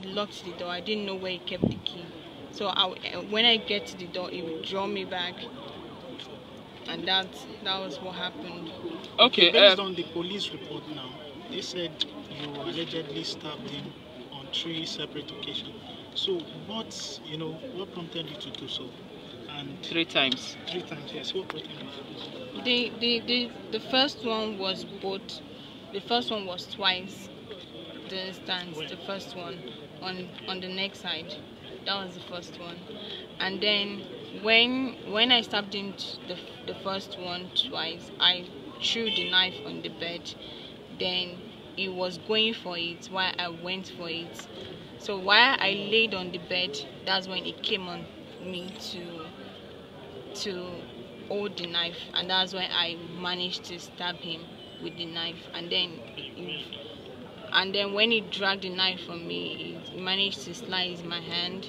he locked the door. I didn't know where he kept the key. So I, when I get to the door, he would draw me back, and that that was what happened. Okay, Based uh, on the police report now, they said you allegedly stabbed him on three separate occasions. So what, you know, what prompted you to do so? And three times. three times, yes, what prompted you to do so? The, the the the first one was both. The first one was twice. The? Where? The first one on on the neck side. That was the first one, and then when when I stabbed him the the first one twice, I threw the knife on the bed. Then he was going for it while I went for it. So while I laid on the bed, that's when it came on me to to hold the knife and that's when I managed to stab him with the knife and then he- and then when he dragged the knife from me he managed to slice my hand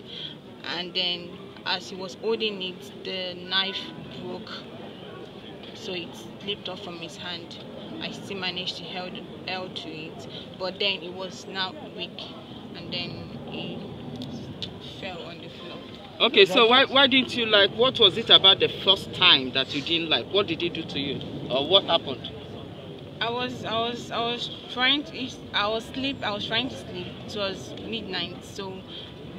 and then as he was holding it the knife broke so it slipped off from his hand I still managed to held held to it but then it was now weak and then he fell on the floor Okay, so why why didn't you like? What was it about the first time that you didn't like? What did he do to you, or what happened? I was I was I was trying to eat- I was sleep I was trying to sleep. It was midnight, so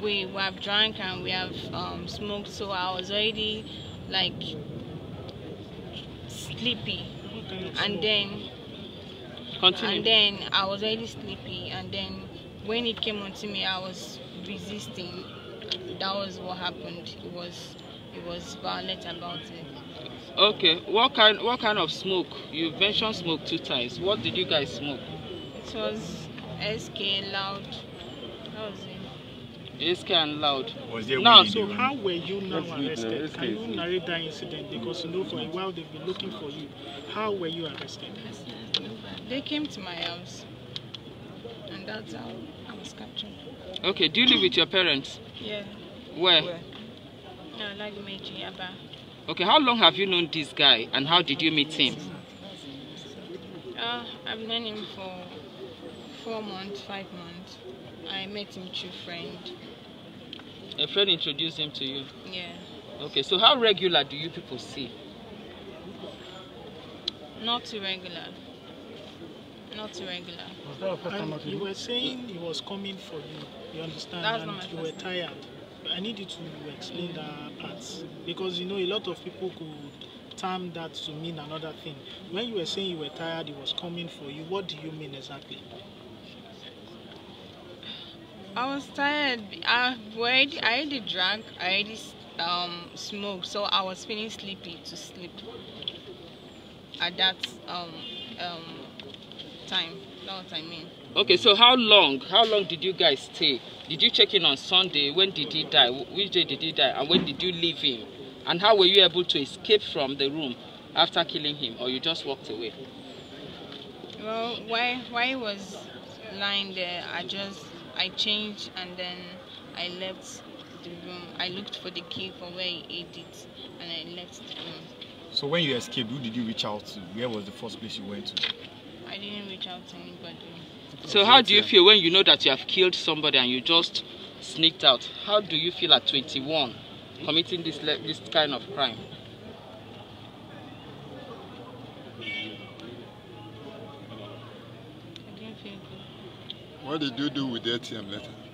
we, we have drank and we have um, smoked. So I was already like sleepy, and then Continue. and then I was already sleepy, and then when it came onto me, I was resisting. That was what happened. It was it was violent about it. Okay, what kind what kind of smoke? You mentioned smoke two times. What did you guys smoke? It was SK loud. That was it. SK and loud. Was there Now, So the how were you now Let's read now, arrested? Can you narrate that incident? Because you know for a while they've been looking for you. How were you arrested? They came to my house, and that's how I was captured. Okay, do you live with your parents? Yeah. Where? No, like Meiji Abba. Okay, how long have you known this guy, and how did you meet him? Uh, I've known him for four months, five months. I met him through friend. A friend introduced him to you. Yeah. Okay, so how regular do you people see? Not too regular. Not too regular. Was that a first time And you were saying he was coming for you. You understand? That's not and my you were first time. tired. I need you to explain that part because you know a lot of people could term that to mean another thing. When you were saying you were tired, he was coming for you. What do you mean exactly? I was tired. I already, I already drank. I already um smoked, so I was feeling sleepy to sleep. At that um um time, that's what I mean. Okay, so how long? How long did you guys stay? Did you check in on Sunday? When did he die? Which day did he die? And when did you leave him? And how were you able to escape from the room after killing him, or you just walked away? Well, while while he was lying there, I just I changed and then I left the room. I looked for the key for where he ate it, and I left the room. So when you escaped, who did you reach out to? Where was the first place you went to? I didn't reach out to anybody. So how do you feel when you know that you have killed somebody and you just sneaked out? How do you feel at 21 committing this this kind of crime? What did you do with the ATM letter?